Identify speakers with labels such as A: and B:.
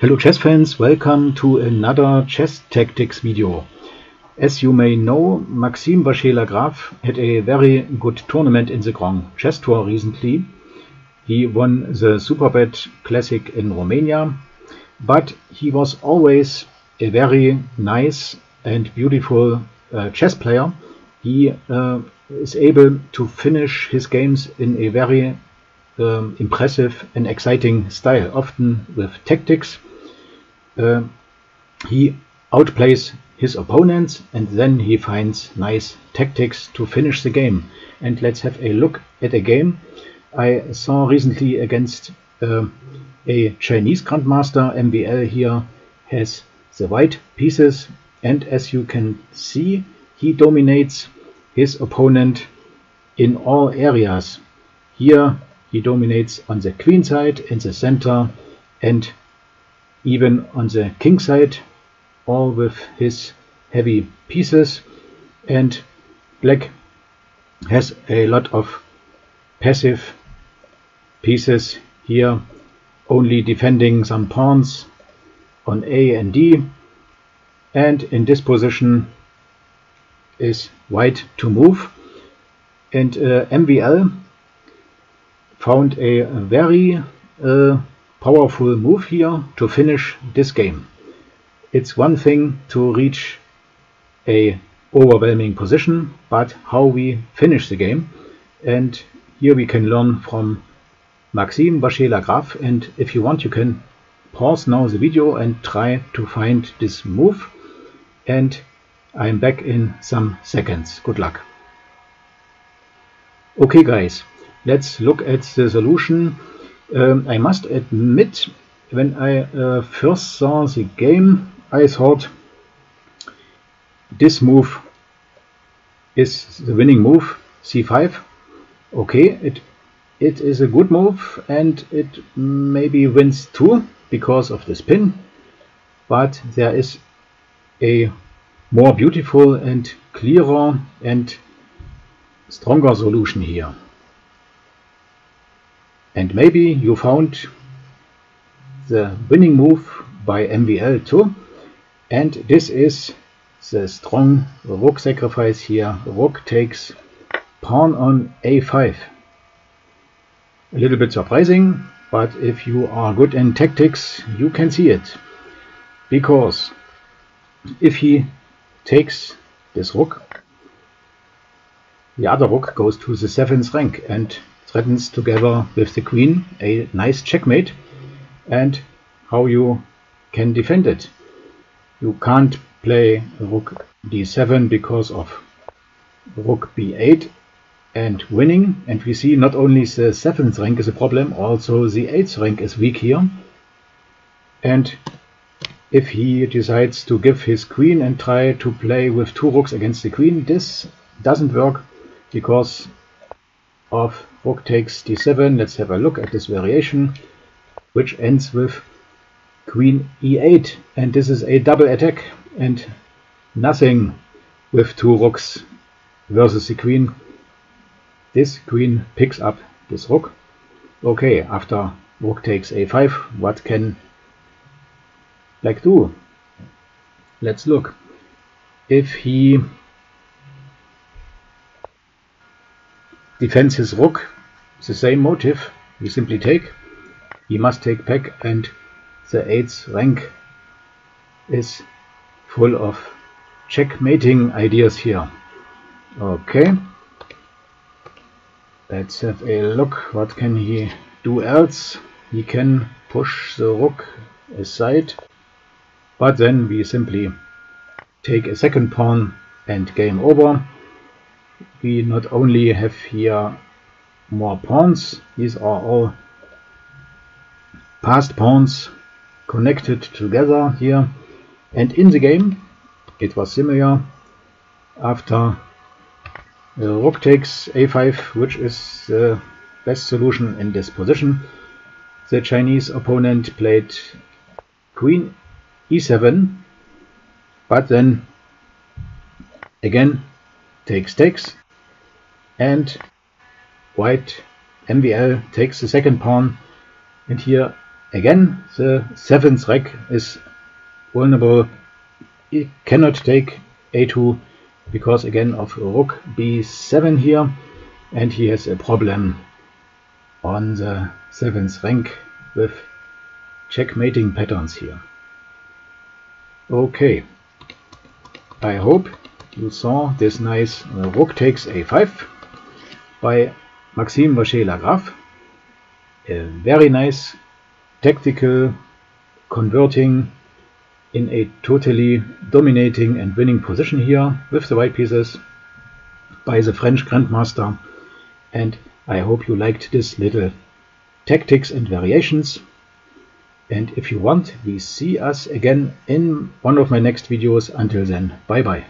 A: Hello chess fans, welcome to another chess tactics video. As you may know, Maxime Vachier-Lagrave had a very good tournament in the Grand Chess Tour recently. He won the Superbet Classic in Romania, but he was always a very nice and beautiful uh, chess player. He uh, is able to finish his games in a very um, impressive and exciting style, often with tactics. Uh, he outplays his opponents and then he finds nice tactics to finish the game. And let's have a look at a game I saw recently against uh, a Chinese Grandmaster. MVL here has the white pieces and as you can see he dominates his opponent in all areas. Here he dominates on the queen side, in the center, and even on the king side, all with his heavy pieces. And black has a lot of passive pieces here, only defending some pawns on A and D. And in this position is white to move. And uh, MVL found a very uh, powerful move here to finish this game. It's one thing to reach a overwhelming position, but how we finish the game. And here we can learn from Maxime Vachier-Lagrave and if you want you can pause now the video and try to find this move and I'm back in some seconds. Good luck. Okay guys, let's look at the solution. Um, I must admit, when I uh, first saw the game, I thought this move is the winning move, c5. Okay, it it is a good move and it maybe wins too because of the spin, but there is a more beautiful and clearer and stronger solution here. And maybe you found the winning move by MVL too. And this is the strong rook sacrifice here. Rook takes pawn on a5. A little bit surprising, but if you are good in tactics, you can see it. Because if he takes this rook, the other rook goes to the 7th rank and threatens together with the queen a nice checkmate and how you can defend it. You can't play rook d7 because of rook b8 and winning and we see not only the 7th rank is a problem also the 8th rank is weak here and if he decides to give his queen and try to play with two rooks against the queen this doesn't work because of rook takes d7. Let's have a look at this variation, which ends with queen e8. And this is a double attack and nothing with two rooks versus the queen. This queen picks up this rook. Okay, after rook takes a5, what can black do? Let's look. If he defends his rook, the same motive, we simply take. He must take back and the 8th rank is full of checkmating ideas here. Okay. Let's have a look. What can he do else? He can push the rook aside. But then we simply take a second pawn and game over we not only have here more pawns, these are all passed pawns connected together here. And in the game it was similar. After the rook takes a5 which is the best solution in this position. The Chinese opponent played queen e7 but then again takes takes and white MVL takes the second pawn and here again the seventh rank is vulnerable. He cannot take a2 because again of rook b7 here and he has a problem on the seventh rank with checkmating patterns here. Okay, I hope you saw this nice rook takes a5 by Maxime Vachier-Lagrave. A very nice tactical converting in a totally dominating and winning position here with the white pieces by the French Grandmaster. And I hope you liked this little tactics and variations. And if you want we see us again in one of my next videos. Until then bye bye